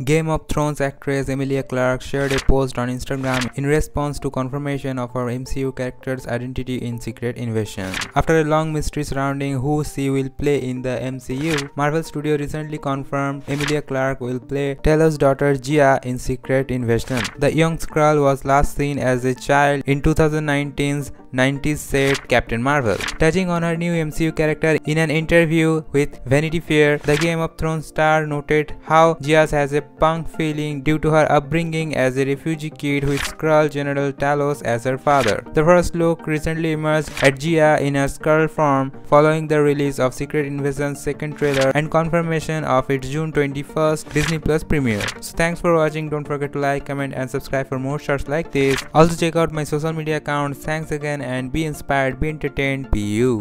Game of Thrones actress Emilia Clarke shared a post on Instagram in response to confirmation of her MCU character's identity in Secret Invasion. After a long mystery surrounding who she will play in the MCU, Marvel Studio recently confirmed Emilia Clarke will play Talos' daughter Gia in Secret Invasion. The young Skrull was last seen as a child in 2019's 90s set Captain Marvel. Touching on her new MCU character in an interview with Vanity Fair, the Game of Thrones star noted how Gia has a punk feeling due to her upbringing as a refugee kid with Skrull General Talos as her father. The first look recently emerged at Gia in her Skrull form following the release of Secret Invasion's second trailer and confirmation of its June 21st Disney Plus premiere. So thanks for watching, don't forget to like, comment and subscribe for more shorts like this. Also check out my social media accounts. Thanks again and be inspired, be entertained, be you.